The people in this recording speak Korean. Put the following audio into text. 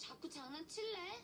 자꾸 장난칠래?